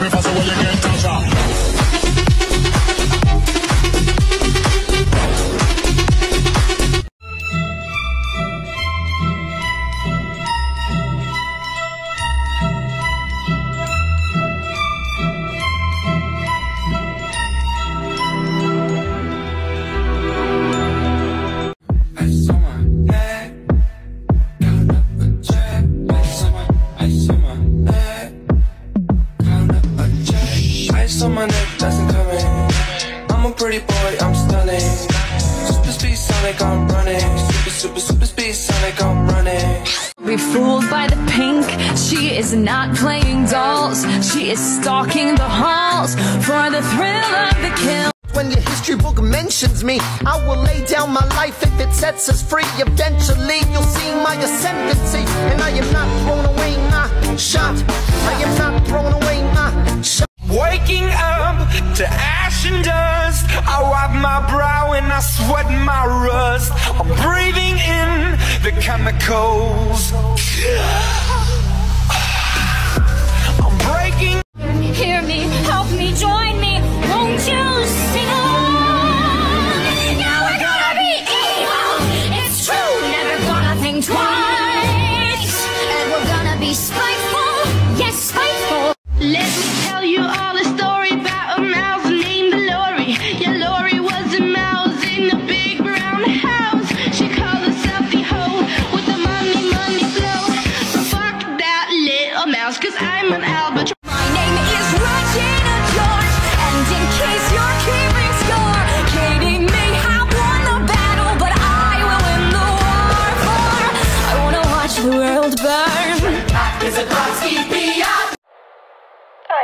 Me fast when you get Tasha. Is not playing dolls. She is stalking the halls for the thrill of the kill. When your history book mentions me, I will lay down my life if it sets us free. Eventually, you'll see my ascendancy, and I am not thrown away, my shot. I am not thrown away, my shot. Waking up to ash and dust. I wipe my brow and I sweat my rust. I'm breathing in the chemicals. Be spiteful. Yes, spiteful. Let me tell you all a story about a mouse named Lori. Yeah, Lori was a mouse in a big brown house. She called herself the hoe with the money, money flow. So fuck that little mouse, cause I'm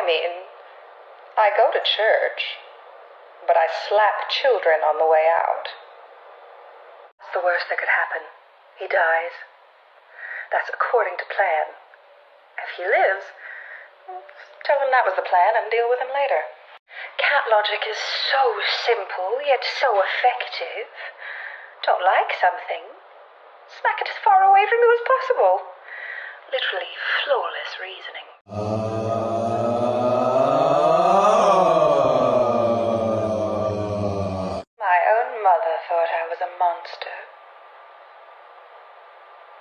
mean, I go to church, but I slap children on the way out. What's the worst that could happen? He dies. That's according to plan. If he lives, tell him that was the plan and deal with him later. Cat logic is so simple, yet so effective. Don't like something? Smack it as far away from you as possible. Literally flawless reasoning. My I was a monster.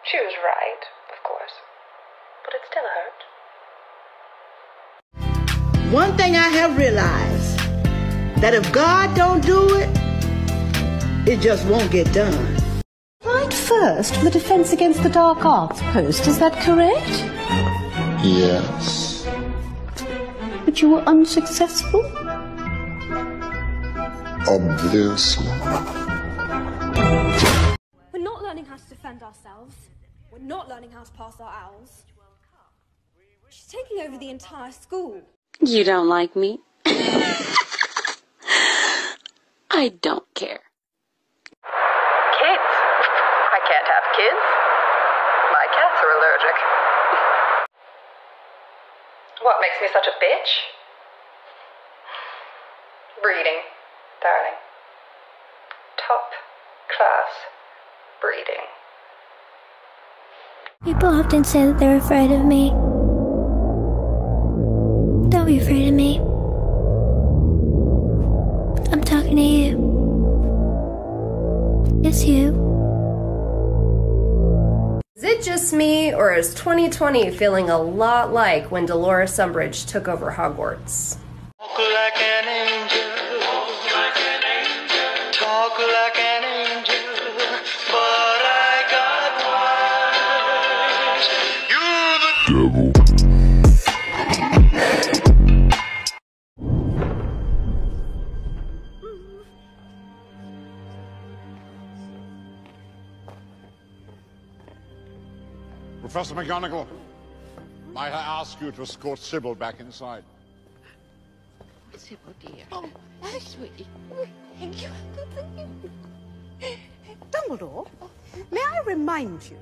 She was right, of course, but it still hurt. One thing I have realized that if God don't do it, it just won't get done. Right first for the Defense Against the Dark Arts post, is that correct? Yes. But you were unsuccessful? Obviously. We're not learning how to defend ourselves. We're not learning how to pass our owls. She's taking over the entire school. You don't like me? I don't care. Kids? I can't have kids. My cats are allergic. What makes me such a bitch? Breeding, darling. Top class breeding. People often say that they're afraid of me. Don't be afraid of me. I'm talking to you. It's you. Is it just me, or is 2020 feeling a lot like when Dolores Umbridge took over Hogwarts? Talk like an angel. Talk like an angel. Talk like Professor McGonagall, might I ask you to escort Sybil back inside? Sybil, dear. Oh, hi, sweetie. Thank you. Dumbledore, may I remind you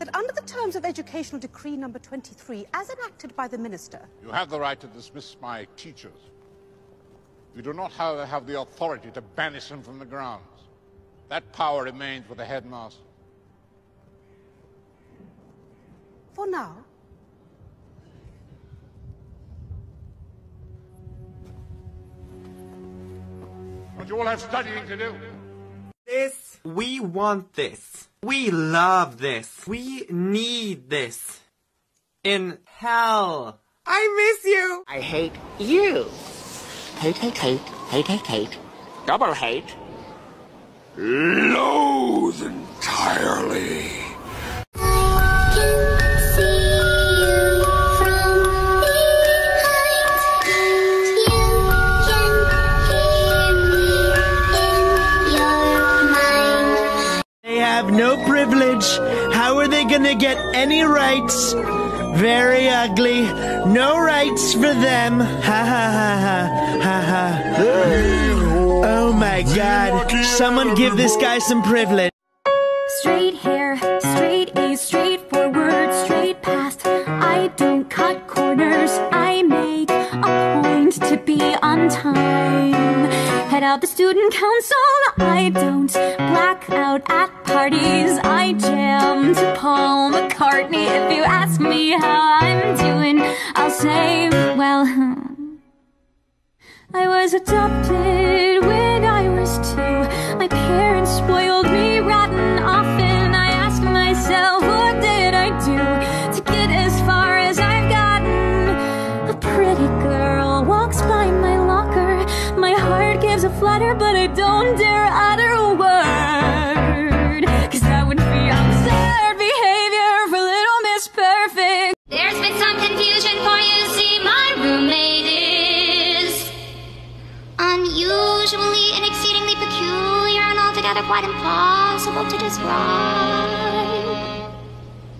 that under the terms of Educational Decree number 23, as enacted by the Minister, You have the right to dismiss my teachers. You do not, however, have the authority to banish them from the grounds. That power remains with the headmaster. For now. But you all have studying to do. This. We want this. We love this. We need this. In hell. I miss you. I hate you. Hate, hate, hate, hate, hate, hate. Double hate. Loathe entirely. Gonna get any rights? Very ugly. No rights for them. Ha ha ha ha ha ha. Oh my god. Someone give this guy some privilege. Straight hair, straight A's, straightforward, straight past. I don't cut corners. I make a point to be on time. Head out the student council. I don't black out at parties. I jam to Paul McCartney. If you ask me how I'm doing, I'll say, well, I was adopted when I was two. My parents spoiled quite impossible to describe.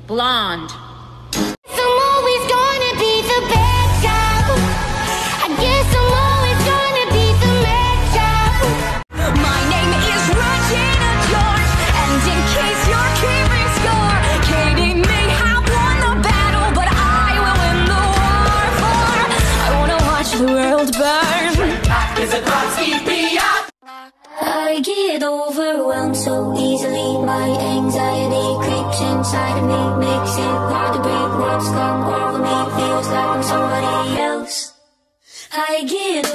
Blonde. I get overwhelmed so easily. My anxiety creeps inside of me, makes it hard to breathe. What's come over me feels like I'm somebody else. I get